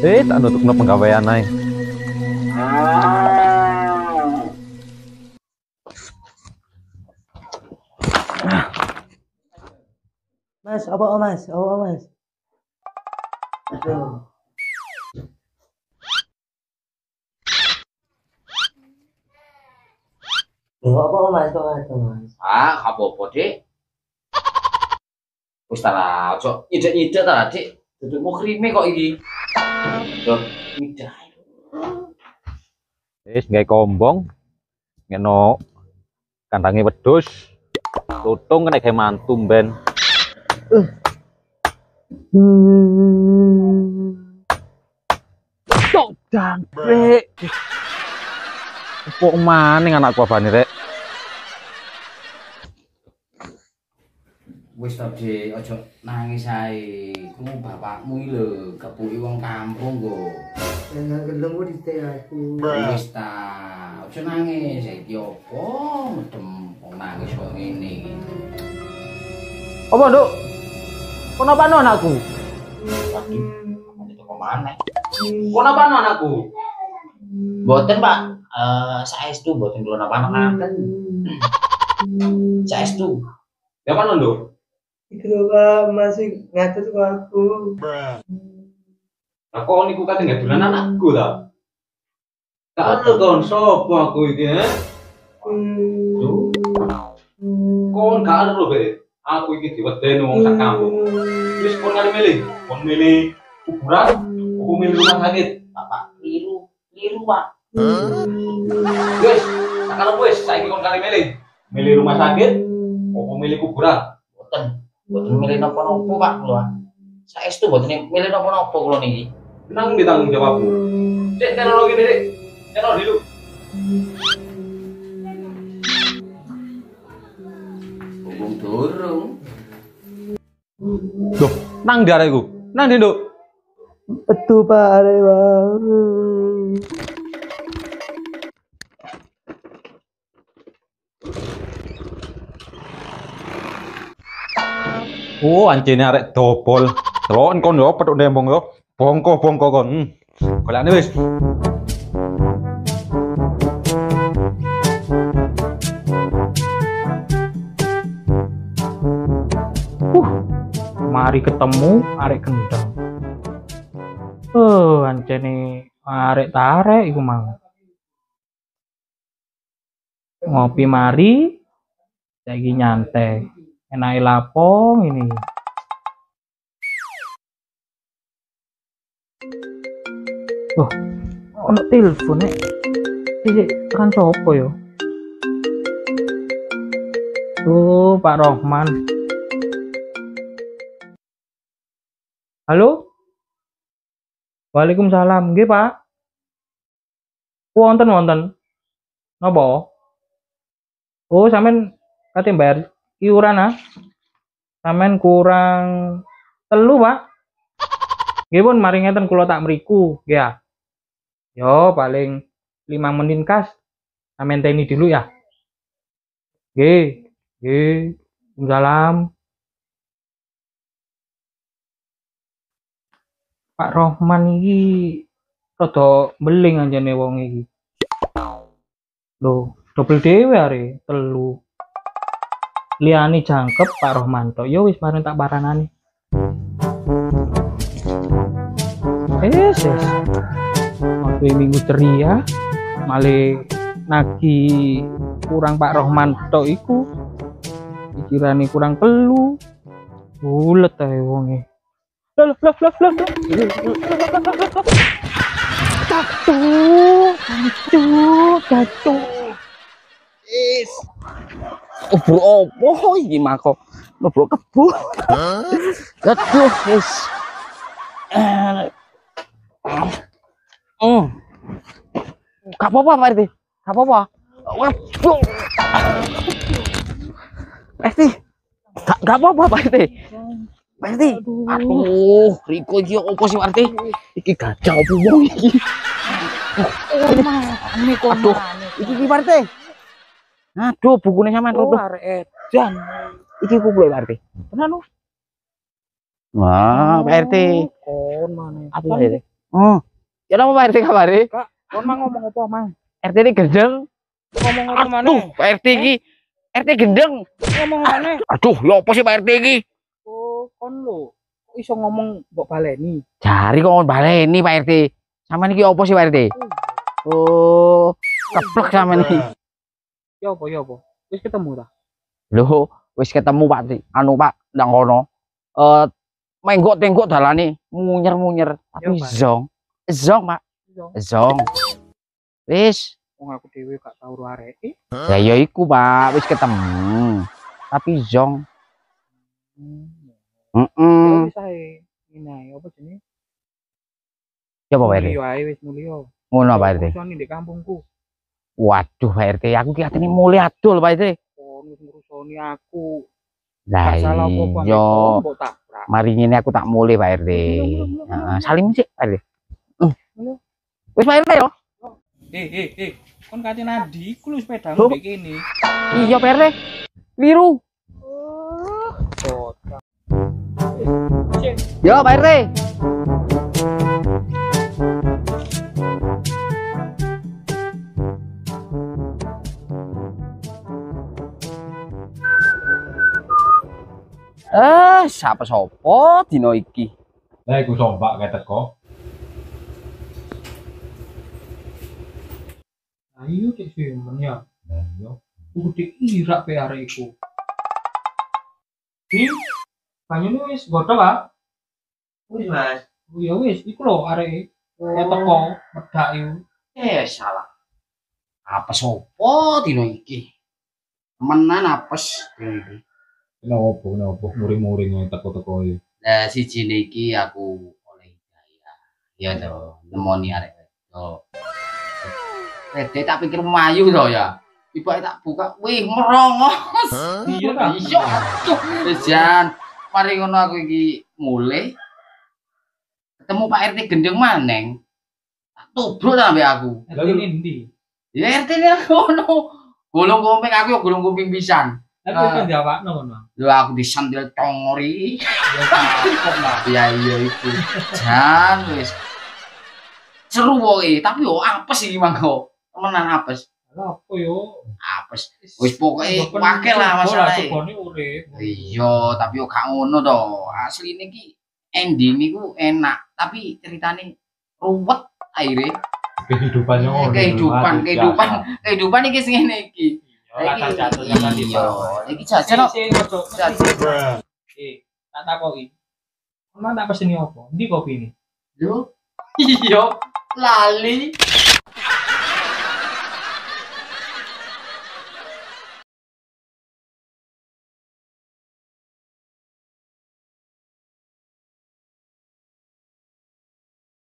Eh, tak nutup no penggawean ae. Mas, apa oh, mas? Apa oh, mas? Aduh. Loh, apa oh, mas? Kok ada mas? Ah, apa-apa, Dik. Wis ta ojo nyidek-nyidek ta, Dik. Duduk mau krime kok iki. Loh, nyidek. Wis gawe kombong. Ngeno kandange wedhus. Tutung kena gawe mantu ben. Cok jangkrik. Kok maning anakku abane rek? Wis ta, Dik, ojo nangis ae. Ku bapakmu iki lho, kepuki wong kampung kok. Jangan gelem kok di aku. Wis ta, ojo nangis. Iki opo medem wong nangis kok ngene iki. Apa, Nduk? Kenapa no anakku? Ini toko mana? Kenapa no anakku? Boten, Pak. Eh, saestu boten kula napa-napaken. Saestu. Ya kan, Nduk? Loh pak, masih ngatur ke aku. Lah kok niku kate dolan anakku ta? Gak ada kon sapa aku iki, eh? Hmm. Kon gak ada lho. Aku iki diwedeni wong sak kampung. Wis kon kali milih, kon milih kuburan, aku milih rumah sakit. Bapak liru, liru, Pak. Wis, sekarang wis saiki kon kali milih. Milih rumah sakit, aku milih kuburan. Boten, boten milih napa-napa, Pak, kula. Saestu boten milih napa-napa kula niki. Nang di tanggung jawabmu. Cek teknologi ini, Dik. Teknologi dulu. Hubung durung. Loh, nang ndi arekku? Nang ndi, Nduk? Betul pak, ada Oh, anjene arek dobol. Delokon kon yo petuk nembong yo. Bongko-bongko kon. Hmm. Golekane wis. mari ketemu arek kendang oh ancene arek tarek iku mang ngopi mari saiki nyantai enake lapo ini oh ono telepon nek iki kan sopo yo Oh, Pak Rohman. Halo? Waalaikumsalam. Nggih, Pak. Wonten wonten. Napa? Oh, sampean kate bayar iuran ah. Sampean kurang telu, Pak. Nggih pun mari ngeten tak nggih ya. Yo, paling 5 menit kas. Sampean teni dulu ya. Nggih. Nggih. Waalaikumsalam. Pak Rohman iki rada beling anjane wong iki. Lho, double dhewe are telu. Liyane jangkep Pak Rohmanto. Ya wis mari tak paranani. Wes, wes. Waktu minggu ceria male nagi kurang Pak Rohmanto iku. Pikirane kurang telu. Bulet ae wonge. Loh, loh, loh, loh. Jatuh, jatuh, jatuh. Obro opo iki mako? Obro kebu. Aduh, wis. Oh. Gak apa-apa, Pak RT. Gak apa-apa. Waduh. RT. Gak, gak apa-apa, Pak RT. Pak RT. Aduh, Riko iki opo sih, Pak RT? Iki gajah opo wong iki? Aduh, iki ki Pak RT. Aduh, bukune sampean Oh, arek edan. Iki kumpul Pak RT. Tenan lu. Wah, Pak RT. Kon maneh. Apa RT? Hmm. Ya napa Pak RT kabare? Kon mang ngomong apa, Mang? RT ini gendeng. Ngomong apa mana? Aduh, Pak RT iki. RT gendeng. Ngomong mana? Aduh, ya apa sih Pak RT iki? Oh, kon lho. Kok iso ngomong mbok baleni? Jari kok ngomong baleni Pak RT. Sampeyan iki apa sih Pak RT? Oh, keplek sampeyan iki. Ya apa, ya apa? Wis ketemu ta? Loh, wis ketemu Pak. Anu Pak, ndang kono. Eh, menggok-tenggok dalane munyer-munyer tapi Ya, Pak. zong. Zong, Pak. Zong. Wis, Wong aku dhewe gak tau ro areke. ya ya iku Pak, wis ketemu. Tapi zong. Heeh. Wis ae. Ini ae apa jenenge? Ya Pak RT? Mulya wis mulya. Ngono Pak RT. Urusan di kampungku. Waduh Pak RT, aku ki atine mulai adol Pak RT. Wis ngurusoni aku. Lah iya. Mari ngene aku tak mulai Pak RT. Heeh, salim sih Pak RT. Wis Pak RT yo. Eh, eh, eh. Kon kate nadi iku lho sepeda Loh. ndek kene. Iya Pak RT. Biru. Oh. Yo Pak RT. Eh, siapa sopo dino iki? Lah iku sombak kayak teko. Ayo cek simen ya. Lah yo. Aku diirak pe arek iku. Ini banyune wis godhog ah. Wis mas. Oh ya wis, iku lho arek ya teko medak iku. Eh, salah. Apa sopo dino iki? Temenan apes dino iki. Kenapa? Kenapa? Muring-muring yang teko-teko iki. Nah, si jine iki aku oleh hidayah. Ya to, nemoni arek wedok. Wedok tak pikir mayu to ya. Tiba tak buka, wih merongos. Iya ta? Iya. Wis jan, mari ngono aku iki mulai ketemu Pak RT gendeng maneng. Tak tubruk ambek aku. Lagi ndi? Ya RT ne ngono. Gulung kuping aku ya gulung kuping pisan. Aku Ah. kan diawakno ngono. Lho aku disandil tongori. Ya lah. Ya iya itu. Jan wis. Seru woke, tapi yo apes iki mangko. Temenan apes. Lah apa yo? Apes. Wis pokoke wakil lah masalahe. Iya, tapi yo gak ngono to. Asline iki ending niku enak, tapi ceritane ruwet akhirnya Kehidupannya kehidupan, kehidupan, biasa. kehidupan iki sing ngene iki. Lah tak jatuh kan di Iya, bawah. iki jajan kok. Jajan. Eh, tak takoki. Ono tak peseni apa? Ndi kopi ini? Lho. Iya, lali.